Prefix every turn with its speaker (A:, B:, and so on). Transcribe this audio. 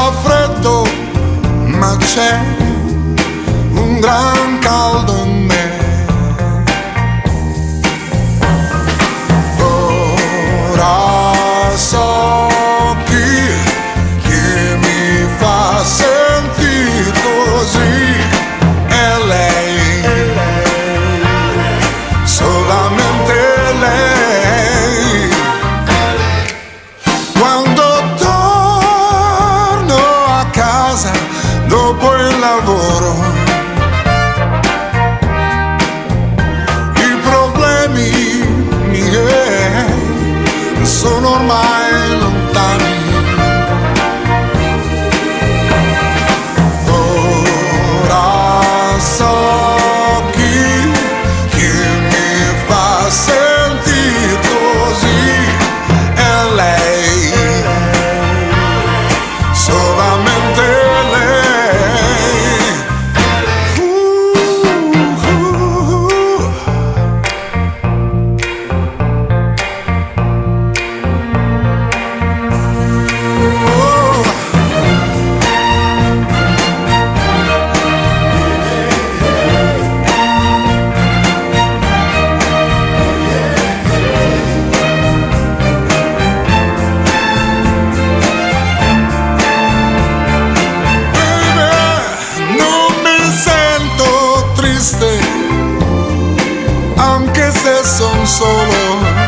A: ho freddo, ma c'è un gran caldo lavoro. I problemi miei sono ormai lontani. aunque se son solos.